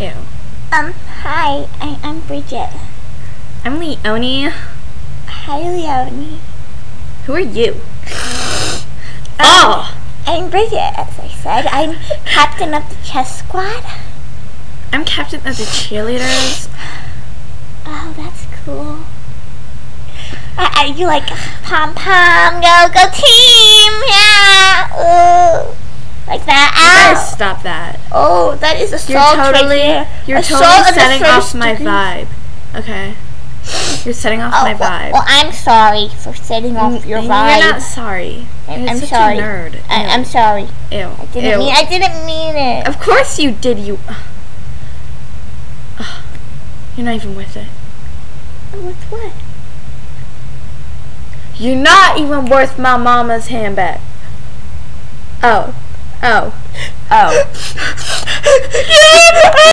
Ew. Um, hi, I, I'm Bridgett. I'm Leonie. Hi, Leonie. Who are you? Um, oh! I'm Bridgett, as I said. I'm captain of the chess squad. I'm captain of the cheerleaders. Oh, that's cool. Are you like pom pom, go go team, yeah, ooh, like that? You Ow. guys stop that. Oh, that is You're assault totally, right you're totally setting off my degree. vibe. Okay. You're setting off Oh, my vibe. well, I'm sorry for setting off your vibe. You're not sorry. I'm, You're I'm such sorry. a nerd. I, I'm sorry. Ew. I didn't Ew. mean. I didn't mean it. Of course you did, You. Uh, you're not even with it. With what? You're not even worth my mama's handbag. Oh. Oh. Oh.